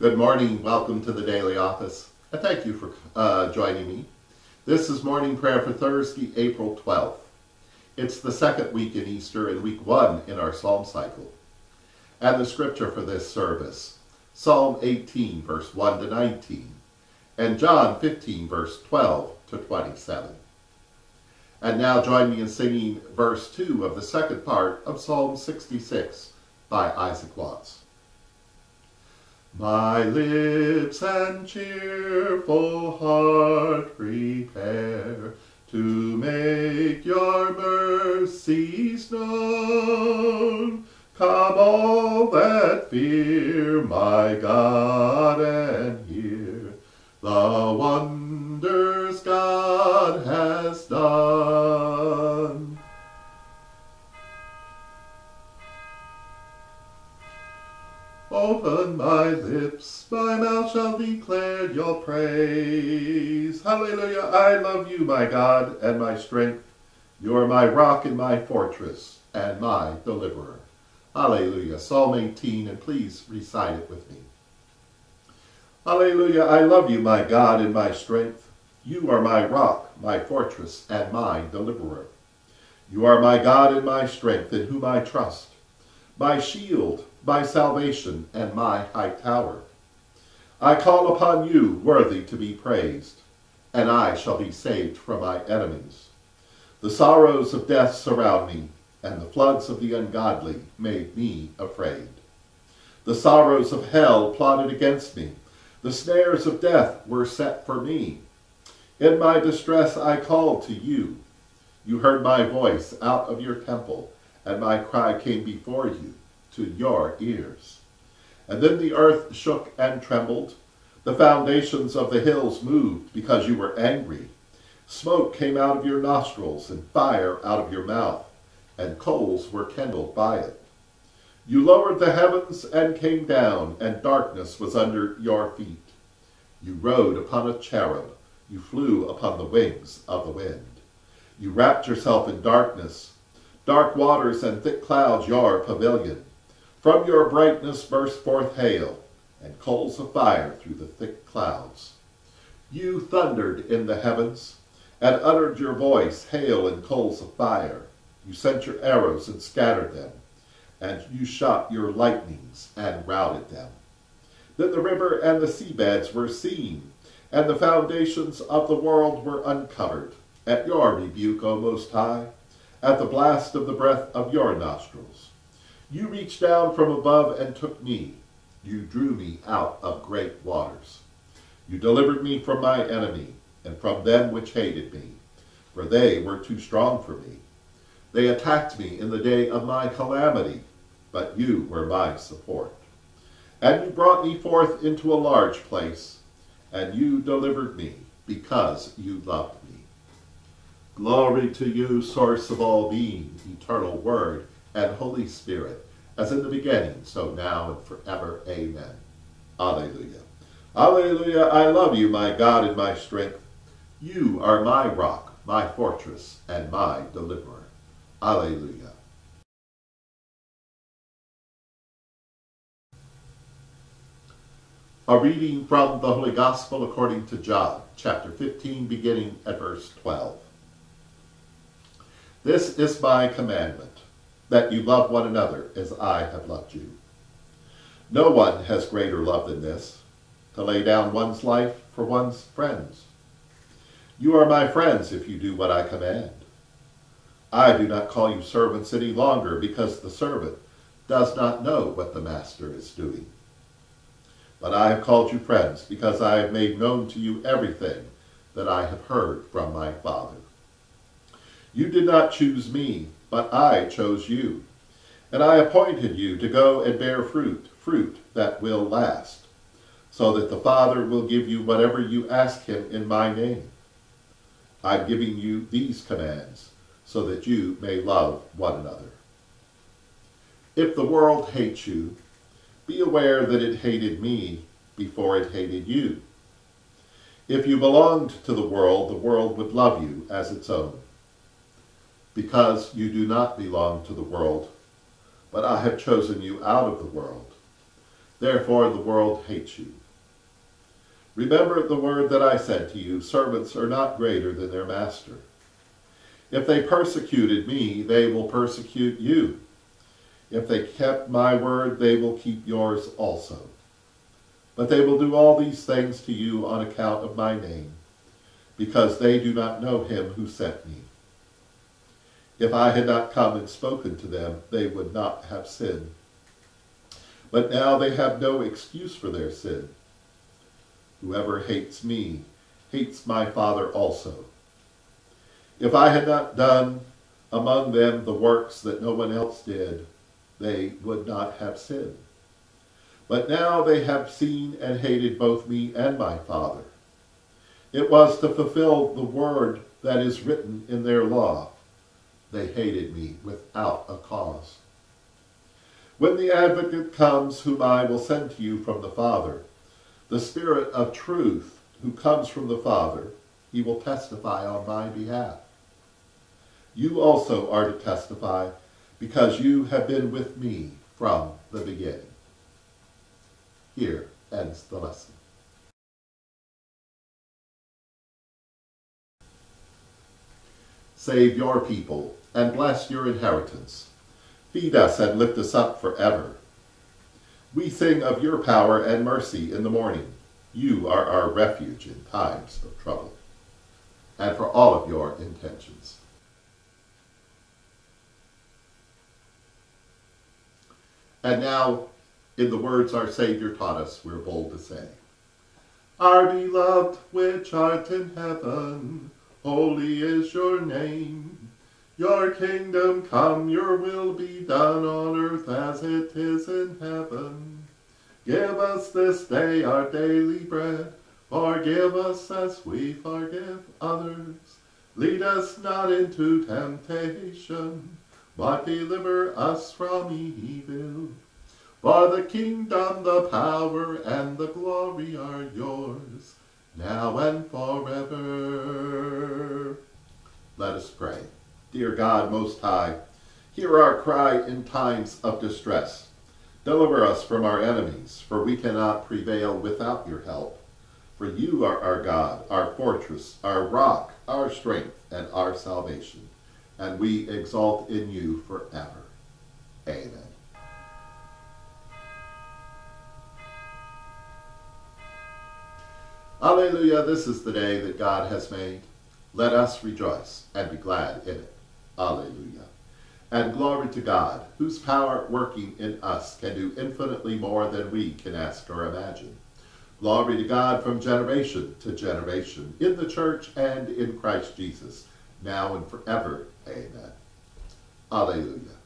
Good morning. Welcome to the Daily Office. I thank you for uh, joining me. This is morning prayer for Thursday, April 12th. It's the second week in Easter and week one in our psalm cycle. And the scripture for this service, Psalm 18, verse 1 to 19, and John 15, verse 12 to 27. And now join me in singing verse 2 of the second part of Psalm 66 by Isaac Watts. My lips and cheerful heart prepare to make your mercies known. Come all that fear my God Open my lips, my mouth shall declare your praise. Hallelujah, I love you, my God and my strength. You are my rock and my fortress and my deliverer. Hallelujah. Psalm 18, and please recite it with me. Hallelujah. I love you, my God and my strength. You are my rock, my fortress, and my deliverer. You are my God and my strength, in whom I trust, my shield, my salvation, and my high tower. I call upon you, worthy to be praised, and I shall be saved from my enemies. The sorrows of death surround me, and the floods of the ungodly made me afraid. The sorrows of hell plotted against me. The snares of death were set for me. In my distress I called to you. You heard my voice out of your temple, and my cry came before you to your ears. And then the earth shook and trembled. The foundations of the hills moved because you were angry. Smoke came out of your nostrils and fire out of your mouth and coals were kindled by it. You lowered the heavens and came down, and darkness was under your feet. You rode upon a cherub, you flew upon the wings of the wind. You wrapped yourself in darkness, dark waters and thick clouds your pavilion. From your brightness burst forth hail, and coals of fire through the thick clouds. You thundered in the heavens, and uttered your voice, hail and coals of fire. You sent your arrows and scattered them, and you shot your lightnings and routed them. Then the river and the seabeds were seen, and the foundations of the world were uncovered. At your rebuke, O Most High, at the blast of the breath of your nostrils. You reached down from above and took me. You drew me out of great waters. You delivered me from my enemy, and from them which hated me, for they were too strong for me. They attacked me in the day of my calamity, but you were my support. And you brought me forth into a large place, and you delivered me, because you loved me. Glory to you, source of all being, eternal Word, and Holy Spirit, as in the beginning, so now and forever. Amen. Alleluia. Alleluia, I love you, my God and my strength. You are my rock, my fortress, and my deliverer. Alleluia. A reading from the Holy Gospel according to John, chapter 15, beginning at verse 12. This is my commandment, that you love one another as I have loved you. No one has greater love than this, to lay down one's life for one's friends. You are my friends if you do what I command. I do not call you servants any longer, because the servant does not know what the master is doing. But I have called you friends, because I have made known to you everything that I have heard from my Father. You did not choose me, but I chose you. And I appointed you to go and bear fruit, fruit that will last, so that the Father will give you whatever you ask him in my name. I'm giving you these commands so that you may love one another. If the world hates you, be aware that it hated me before it hated you. If you belonged to the world, the world would love you as its own. Because you do not belong to the world, but I have chosen you out of the world. Therefore the world hates you. Remember the word that I said to you, servants are not greater than their master. If they persecuted me, they will persecute you. If they kept my word, they will keep yours also. But they will do all these things to you on account of my name, because they do not know him who sent me. If I had not come and spoken to them, they would not have sinned. But now they have no excuse for their sin. Whoever hates me hates my Father also. If I had not done among them the works that no one else did, they would not have sinned. But now they have seen and hated both me and my Father. It was to fulfill the word that is written in their law. They hated me without a cause. When the advocate comes, whom I will send to you from the Father, the Spirit of truth who comes from the Father, he will testify on my behalf. You also are to testify because you have been with me from the beginning. Here ends the lesson. Save your people and bless your inheritance. Feed us and lift us up forever. We sing of your power and mercy in the morning. You are our refuge in times of trouble, and for all of your intentions. And now, in the words our Savior taught us, we're bold to say, Our beloved which art in heaven, holy is your name. Your kingdom come, your will be done on earth as it is in heaven. Give us this day our daily bread. Forgive us as we forgive others. Lead us not into temptation but deliver us from evil. For the kingdom, the power, and the glory are yours, now and forever. Let us pray. Dear God Most High, hear our cry in times of distress. Deliver us from our enemies, for we cannot prevail without your help. For you are our God, our fortress, our rock, our strength, and our salvation and we exalt in you forever. Amen. Alleluia, this is the day that God has made. Let us rejoice and be glad in it. Alleluia. And glory to God, whose power working in us can do infinitely more than we can ask or imagine. Glory to God from generation to generation, in the church and in Christ Jesus, now and forever. Amen. Alleluia.